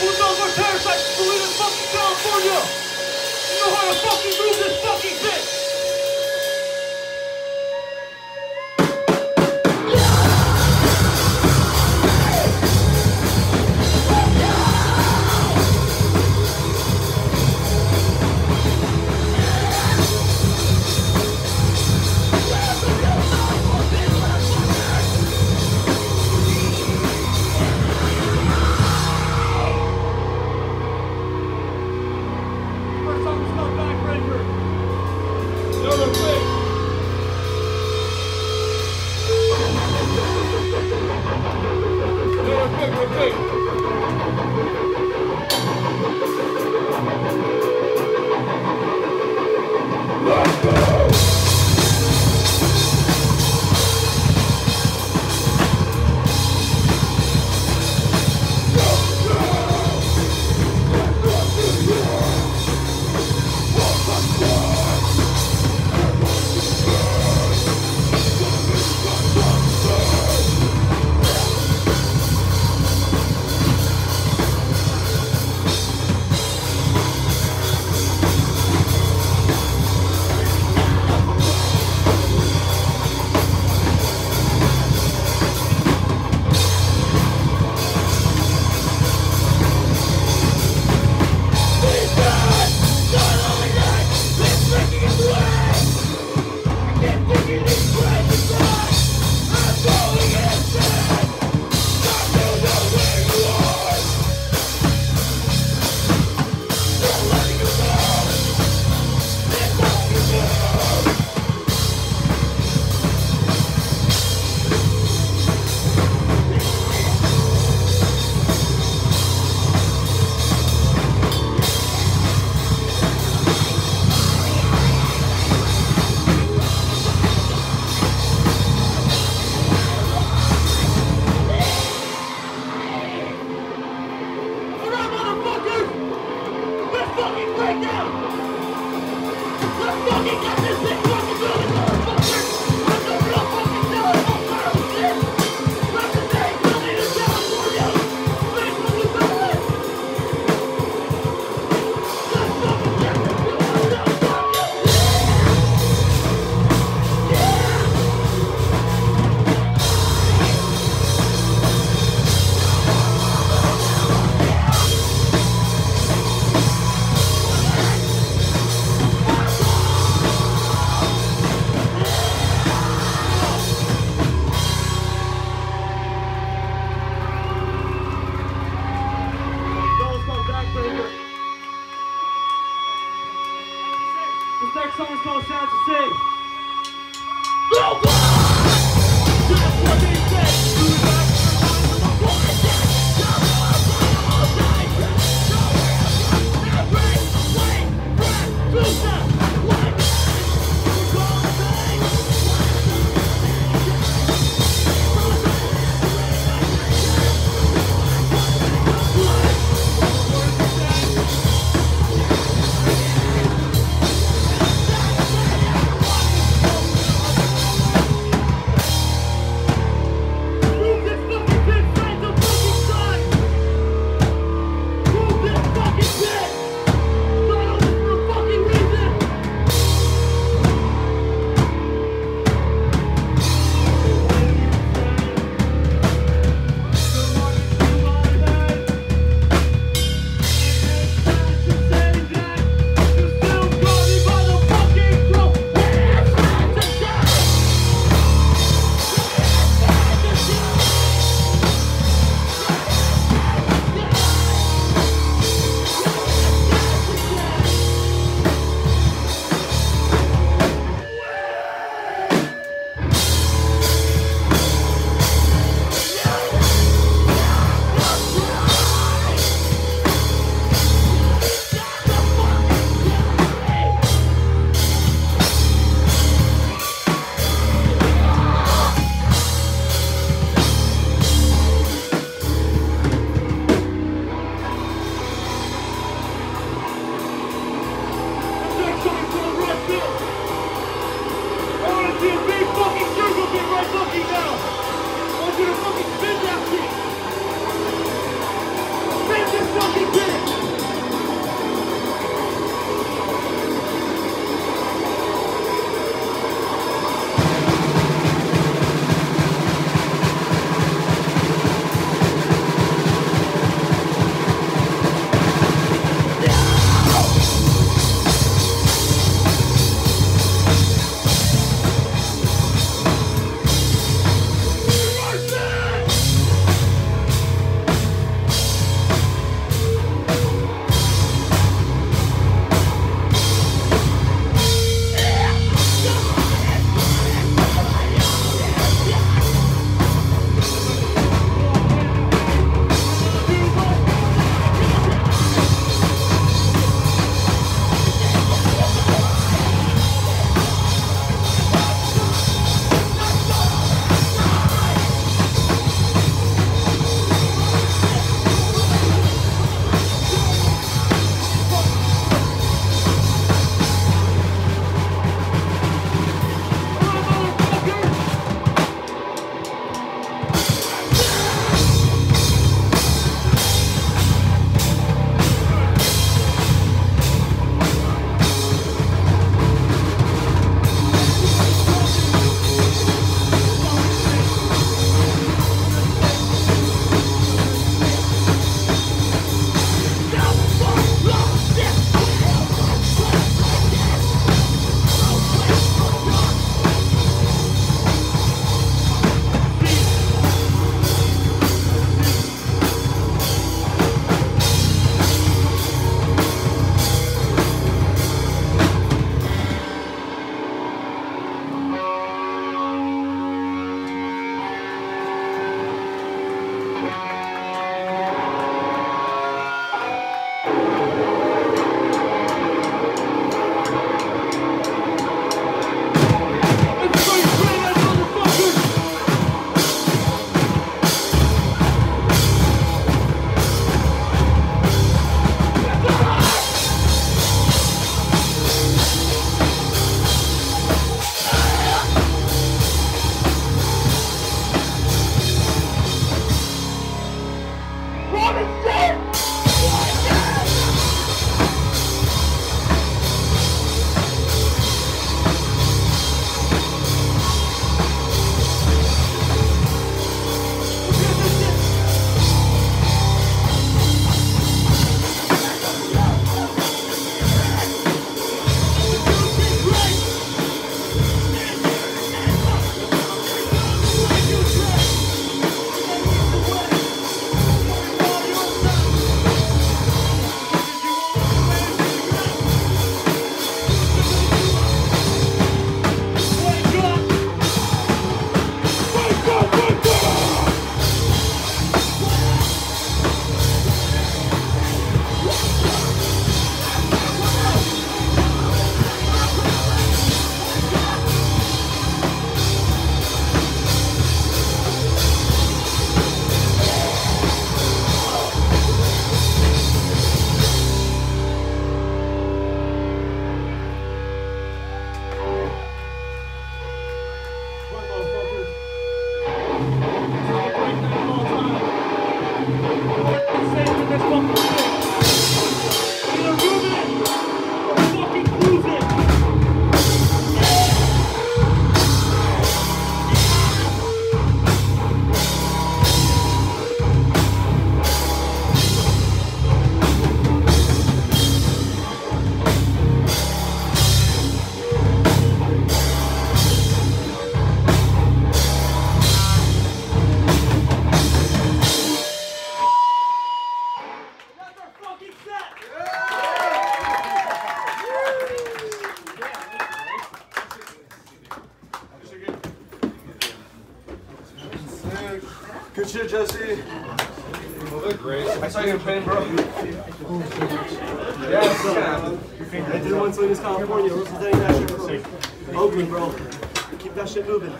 Who knows what parasites live in fucking California? You know how to fucking move this fucking thing! Francisco Sanchez. I saw you in pain, bro. Yeah. I did one so in California, representing that shit from Oakland, bro. Keep that shit moving.